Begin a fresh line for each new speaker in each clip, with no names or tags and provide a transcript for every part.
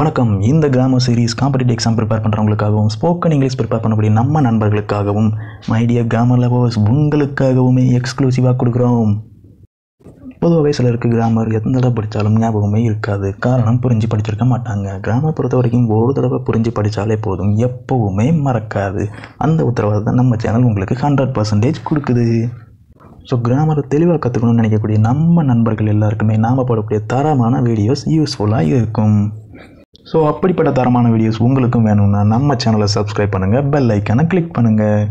வணக்கம். இந்த grammar series competitive exam prepare பண்ணுறவங்களுக்காகவும் spoken English prepare பண்ணக்கூடிய நம்ம நண்பர்களுக்காகவும் மைடியா கிராமர் லவர்ஸ் உங்களுக்காகவுமே எக்ஸ்க்ளூசிவாக கொடுக்குறோம். பொதுவாகவே சிலருக்கு கிராமர் எந்த தடவை படித்தாலும் ஞாபகமே இருக்காது. காரணம் புரிஞ்சு படிச்சிருக்க மாட்டாங்க. கிராமர் பொறுத்த வரைக்கும் ஒரு தடவை புரிஞ்சு படித்தாலே போதும். எப்போவுமே மறக்காது. அந்த உத்தரவாதத்தை நம்ம சேனல் உங்களுக்கு ஹண்ட்ரட் பர்சன்டேஜ் கொடுக்குது. ஸோ கிராமரை தெளிவாக கற்றுக்கணும்னு நினைக்கக்கூடிய நம்ம நண்பர்கள் எல்லாருக்குமே நாம் போடக்கூடிய தரமான வீடியோஸ் யூஸ்ஃபுல்லாக இருக்கும். ஸோ அப்படிப்பட்ட தரமான வீடியோஸ் உங்களுக்கும் வேணும்னா நம்ம சேனலை சப்ஸ்கிரைப் பண்ணுங்கள் பெல் ஐக்கானை கிளிக் பண்ணுங்கள்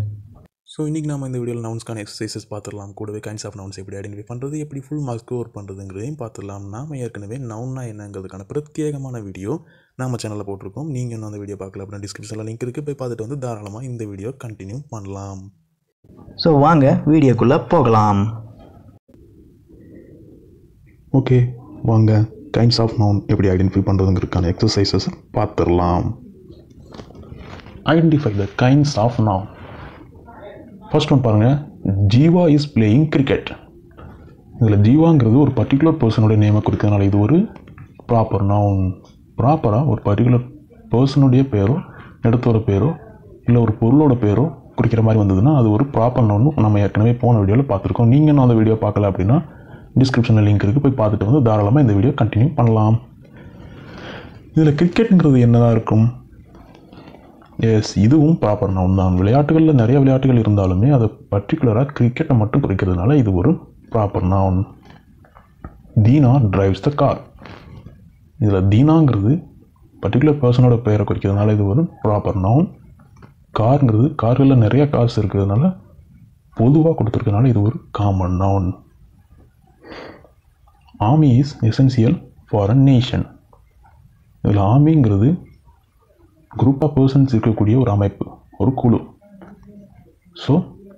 ஸோ இன்றைக்கி நம்ம இந்த வீடியோவில் நவுன்ஸ்க்கான எக்ஸசைசஸ் பார்த்துடலாம். கூடவே கைண்ட்ஸ் ஆஃப் நவுன்ஸ் எப்படி ஐடென்டிஃபை பண்ணுறது எப்படி ஃபுல் மார்க் ஸ்கோர் பண்ணுறதுங்கிறதையும் பார்த்துடலாம். நாம ஏற்கனவே நவுன்னா என்னங்கிறதுக்கான பிரத்யேகமான வீடியோ நம்ம சேனலில் போட்டிருக்கோம். நீங்கள் இன்னும் அந்த வீடியோ பார்க்கல அப்படின்னா டிஸ்கிரிப்ஷனில் லிங்க் இருக்குது போய் பார்த்துட்டு வந்து தாராளமாக இந்த வீடியோ கண்டினியூ பண்ணலாம்.
ஸோ வாங்க வீடியோக்குள்ளே போகலாம்.
ஓகே வாங்க. கைண்ட்ஸ் ஆஃப் நவுன் எப்படி ஐடென்டிஃபை பண்ணுறதுங்கிறதுக்கான எக்ஸசைசஸ் பார்த்துடலாம் identify the kinds of noun first one பாருங்கள் ஜீவா இஸ் பிளேயிங் கிரிக்கெட் இதில் ஜீவாங்கிறது ஒரு பர்டிகுலர் பர்சனுடைய நேமை குறிக்கிறதுனால இது ஒரு ப்ராப்பர் நவுன் ப்ராப்பராக ஒரு பர்டிகுலர் பர்சனுடைய பேரோ இடத்தோட பேரோ இல்லை ஒரு பொருளோட பேரோ குறிக்கிற மாதிரி வந்ததுன்னா அது ஒரு ப்ராப்பர் நவுன் நம்ம ஏற்கனவே போன வீடியோவில் பார்த்துருக்கோம் நீங்கள் இன்னும் அந்த வீடியோ பார்க்கல அப்படின்னா டிஸ்கிரிப்ஷனில் லிங்க் இருக்குது போய் பார்த்துட்டு வந்து தாராளமாக இந்த வீடியோ கண்டினியூ பண்ணலாம். இதில் கிரிக்கெட்டுங்கிறது என்னதான் இருக்கும்? எஸ் இதுவும் ப்ராப்பர் நவுன் தான். விளையாட்டுகளில் நிறைய விளையாட்டுகள் இருந்தாலுமே அதை பர்டிகுலராக கிரிக்கெட்டை மட்டும் குறிக்கிறதுனால இது ஒரு proper noun Deena drives the car இதில் தீனாங்கிறது பர்டிகுலர் பர்சனோட பெயரை குறிக்கிறதுனால இது ஒரு ப்ராப்பர் நவுன் காருங்கிறது கார்களில் நிறைய கார்ஸ் இருக்கிறதுனால பொதுவாக கொடுத்துருக்கனால இது ஒரு common noun army is essential for a nation இதில் ஆர்மிங்கிறது குரூப் ஆஃப் பர்சன்ஸ் இருக்கக்கூடிய ஒரு அமைப்பு ஒரு குழு. ஸோ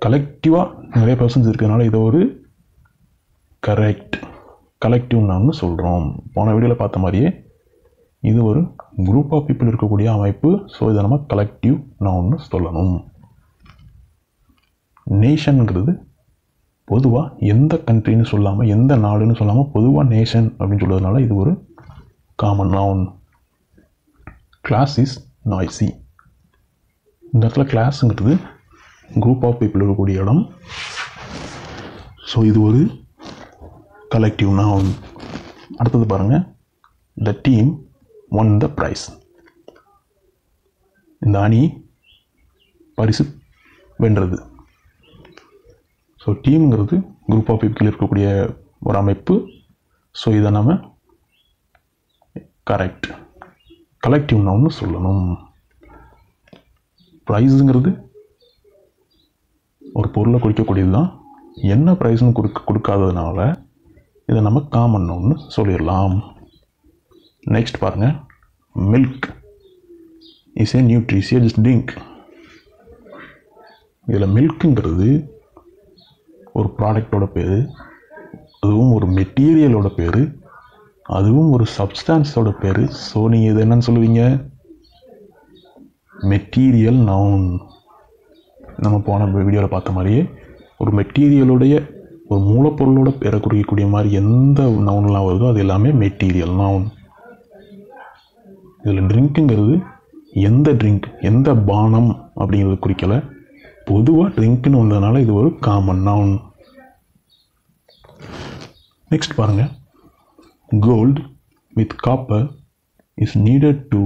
கலெக்டிவாக நிறைய பர்சன்ஸ் இருக்கிறதுனால இதை ஒரு கரெக்ட் கலெக்டிவ் நான்னு சொல்கிறோம் போன வீடியோவில் பார்த்த மாதிரியே இது ஒரு குரூப் ஆஃப் பீப்புள் இருக்கக்கூடிய அமைப்பு. ஸோ இதை நம்ம கலெக்டிவ் ஒன்று சொல்லணும். நேஷனுங்கிறது பொதுவாக எந்த கண்ட்ரின்னு சொல்லாமல் எந்த நாடுன்னு சொல்லாமல் பொதுவாக நேஷன் அப்படின்னு சொல்கிறதுனால இது ஒரு common noun class is noisy இந்த இடத்துல கிளாஸுங்கிறது குரூப் ஆஃப் பீப்புள் இருக்கக்கூடிய இடம். ஸோ இது ஒரு கலெக்டிவ் நவுன் அடுத்தது பாருங்கள் the team won the prize இந்த அணி பரிசு வென்றது. ஸோ டீம்ங்கிறது குரூப் ஆஃப் பீப்புள் இருக்கக்கூடிய ஒரு அமைப்பு. ஸோ இதை நம்ம கரெக்ட் கலெக்டிவ் நவுன்னு சொல்லணும். ப்ரைஸுங்கிறது ஒரு பொருளை குறிக்கக்கூடியது தான் என்ன ப்ரைஸ்னு கொடுக்க கொடுக்காததுனால இதை நம்ம காமன் நவுன்னு சொல்லிடலாம். நெக்ஸ்ட் பாருங்கள் milk is a nutritious drink இதில் மில்க்குங்கிறது ஒரு ப்ராடக்டோட பேர் அதுவும் ஒரு மெட்டீரியலோட பேர் அதுவும் ஒரு சப்ஸ்டான்ஸோட பேர். ஸோ நீங்கள் இது என்னன்னு சொல்லுவீங்க? மெட்டீரியல் நவுன் நம்ம போன வீடியோவில் பார்த்த மாதிரியே ஒரு மெட்டீரியலுடைய ஒரு மூலப்பொருளோட பேரை குறிக்கக்கூடிய மாதிரி எந்த நவுன்லாம் வருதோ அது எல்லாமே மெட்டீரியல் நவுன் இதில் ட்ரிங்க்குங்கிறது எந்த ட்ரிங்க் எந்த பானம் அப்படிங்கிறது குறிக்கலை. பொதுவாக ட்ரிங்க்னு வந்ததுனால இது ஒரு காமன் நவுன் நெக்ஸ்ட் பாருங்கள் gold with copper is needed to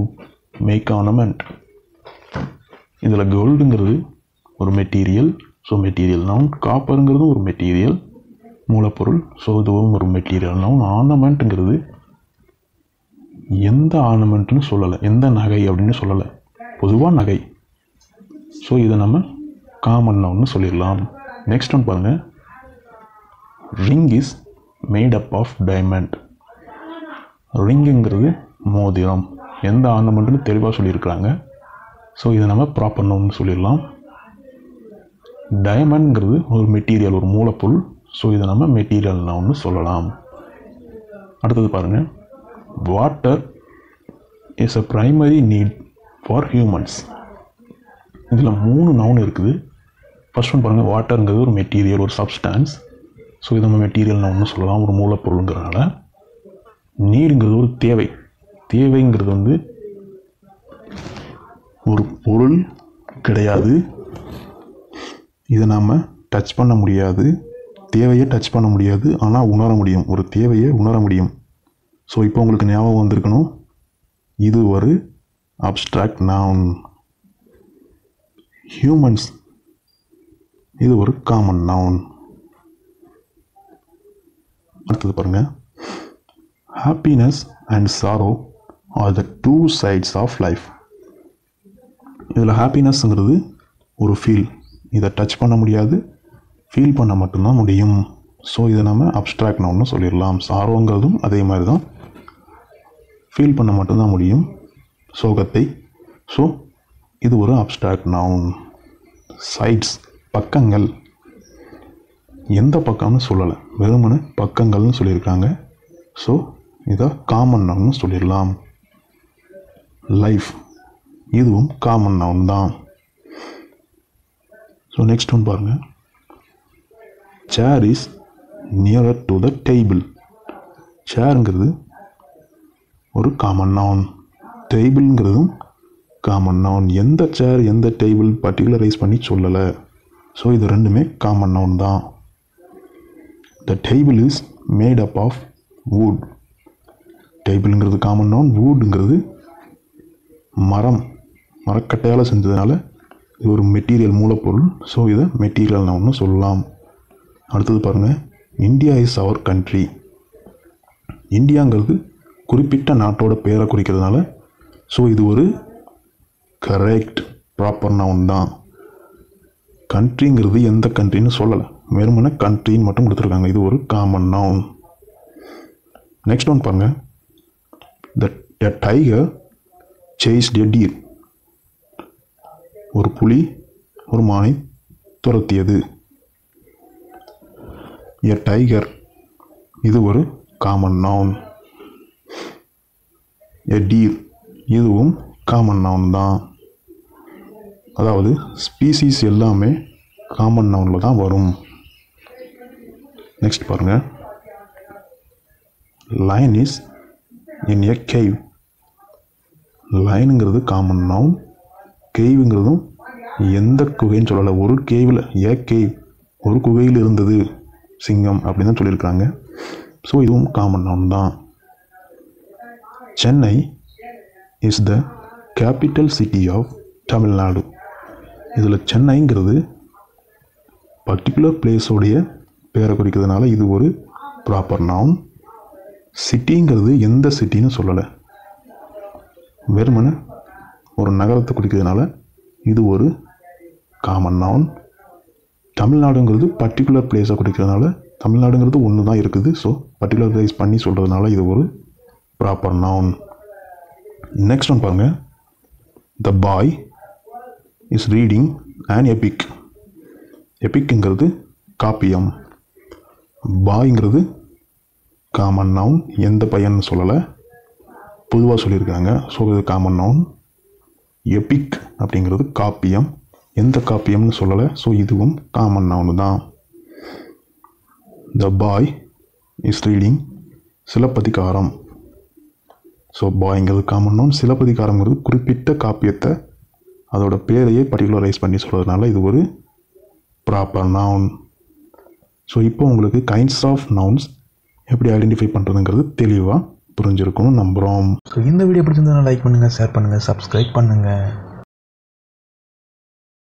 make ornament இதில் கோல்டுங்கிறது ஒரு மெட்டீரியல் ஸோ மெட்டீரியல் நவுன் காப்பருங்கிறது ஒரு மெட்டீரியல் மூலப்பொருள் ஸோ இதுவும் ஒரு மெட்டீரியல் நவுன் ஆர்னமெண்ட்டுங்கிறது எந்த ஆர்னமெண்ட்னு சொல்லலை எந்த நகை அப்படின்னு சொல்லலை பொதுவாக நகை. ஸோ இதை நம்ம காமன் நவுன்னு சொல்லிடலாம். நெக்ஸ்ட் ஒன் பாருங்கள் ring is made up of diamond ரிங்குங்கிறது மோதிரம். எந்த ஆர்னமெண்ட்னு தெளிவாக சொல்லியிருக்கிறாங்க. ஸோ இதை நம்ம ப்ராப்பர் நவுன்னு சொல்லிடலாம். டைமண்ட்ங்கிறது ஒரு மெட்டீரியல் ஒரு மூலப்பொருள். ஸோ இதை நம்ம மெட்டீரியல் நவுன்னு சொல்லலாம். அடுத்தது பாருங்கள் water is a primary need for humans இதில் மூணு நவுன் இருக்குது. ஃபர்ஸ்ட் ஒன் பாருங்கள் வாட்டருங்கிறது ஒரு மெட்டீரியல் ஒரு சப்ஸ்டான்ஸ் ஸோ இதை நம்ம மெட்டீரியல் நவுன்னு சொல்லலாம். ஒரு மூலப்பொருளுங்கிறனால நீருங்கிறது ஒரு தேவை. தேவைங்கிறது வந்து ஒரு பொருள் கிடையாது. இதை நாம் டச் பண்ண முடியாது. தேவையை டச் பண்ண முடியாது. ஆனால் உணர முடியும். ஒரு தேவையை உணர முடியும். ஸோ இப்போ உங்களுக்கு ஞாபகம் வந்திருக்கணும். இது ஒரு அப்ஸ்ட்ராக்ட் நான் ஹியூமன்ஸ் இது ஒரு காமன் நவுன் அடுத்தது பாருங்க. Happiness and sorrow are the two sides of life இதில் ஹாப்பினஸ்ங்கிறது ஒரு ஃபீல் இதை டச் பண்ண முடியாது. ஃபீல் பண்ண மட்டும்தான் முடியும். ஸோ இதை நம்ம அப்ட்ராக்ட் நவுன்னு சொல்லிடலாம். சாரோங்கிறதும் அதே மாதிரி தான் ஃபீல் பண்ண மட்டும்தான் முடியும். சோகத்தை. ஸோ இது ஒரு அப்டாக்ட் நவுன் சைட்ஸ் பக்கங்கள். எந்த பக்கம்னு சொல்லலை. வெறுமனு பக்கங்கள்னு சொல்லியிருக்காங்க. ஸோ இதை காமன் நவுன்னு சொல்லிடலாம். லைஃப் இதுவும் காமன் நவுன் தான். ஸோ நெக்ஸ்ட் ஒன் பாருங்கள் chair is nearer to the table சேருங்கிறது ஒரு காமன் நவுன் டேபிள்ங்கிறதும் காமன் நவுன் எந்த சேர் எந்த டேபிள் பர்டிகுலரைஸ் பண்ணி சொல்லலை. ஸோ இது ரெண்டுமே காமன் நவுன் தான். The table is made up of wood டேபிள்ங்கிறது common noun வூடுங்கிறது மரம். மரக்கட்டையால் செஞ்சதுனால இது ஒரு மெட்டீரியல் மூலப்பொருள். ஸோ இதை மெட்டீரியல் நவுன்னு சொல்லலாம். அடுத்தது பாருங்கள் இந்தியா இஸ் அவர் கண்ட்ரி இந்தியாங்கிறது குறிப்பிட்ட நாட்டோட பேரை குறிக்கிறதுனால ஸோ இது ஒரு கரெக்ட் ப்ராப்பர் நவுன் தான். கண்ட்ரிங்கிறது எந்த கண்ட்ரின்னு சொல்லலை. வெறுமனே கண்ட்ரின்னு மட்டும் கொடுத்துருக்காங்க. இது ஒரு காமன் நவுன் நெக்ஸ்ட் ஒன் பாருங்க. The tiger chase a deer ஒரு புலி ஒரு மானை துரத்தியது. எ டைகர் இது ஒரு காமன் நவுன் எ டீர் இதுவும் காமன் நவுன் தான். அதாவது ஸ்பீசிஸ் எல்லாமே காமன் நவுனில் தான் வரும். நெக்ஸ்ட் பாருங்கள் lion is in a cave லைனுங்கிறது common noun கேவுங்கிறதும் எந்த குகைன்னு சொல்லலை. ஒரு கேவில் ஏ கேவ் ஒரு குகையில் இருந்தது சிங்கம் அப்படின்னு தான் சொல்லியிருக்காங்க. ஸோ இதுவும் காமன் நவுன் தான். Chennai is the capital city of Tamil Nadu இதில் சென்னைங்கிறது பர்டிகுலர் பிளேஸோடைய பேரை குறிக்கிறதுனால இது ஒரு ப்ராப்பர் நவுன் சிட்டிங்கிறது எந்த சிட்டின்னு சொல்லலை. வெறுமனே ஒரு நகரத்தை குறிக்கிறதுனால இது ஒரு காமன் நவுன் தமிழ்நாடுங்கிறது பர்டிகுலர் பிளேஸை குறிக்கிறதுனால தமிழ்நாடுங்கிறது ஒன்று தான் இருக்குது. ஸோ பர்டிகுலர் பிளேஸ் பண்ணி சொல்கிறதுனால இது ஒரு ப்ராப்பர் நவுன் நெக்ஸ்ட் ஒன் பாருங்கள் the boy is reading and epic எபிக்குங்கிறது காப்பியம். பாய்ங்கிறது காமன் நவுன் எந்த பையன் சொல்லலை. பொதுவாக சொல்லியிருக்காங்க. ஸோ இது காமன் நவுன் எபிக் அப்படிங்கிறது காப்பியம். எந்த காப்பியம்னு சொல்லலை. ஸோ இதுவும் காமன் நவுன் தான். The boy is reading Silappatikaram. So பாய்ங்கிறது common noun சிலப்பதிகாரங்கிறது குறிப்பிட்ட காப்பியத்தை அதோட பேரையே பர்டிகுலரைஸ் பண்ணி சொல்கிறதுனால இது ஒரு ப்ராப்பர் நவுன் ஸோ இப்போ உங்களுக்கு கைண்ட்ஸ் ஆஃப் நவுன்ஸ் எப்படி ஐடென்டிஃபை பண்ணுறதுங்கிறது தெளிவாக புரிஞ்சிருக்கும்னு நம்புகிறோம்
ஸோ இந்த வீடியோ பிடிச்சிருந்தா லைக் பண்ணுங்கள் ஷேர் பண்ணுங்கள் சப்ஸ்கிரைப் பண்ணுங்கள்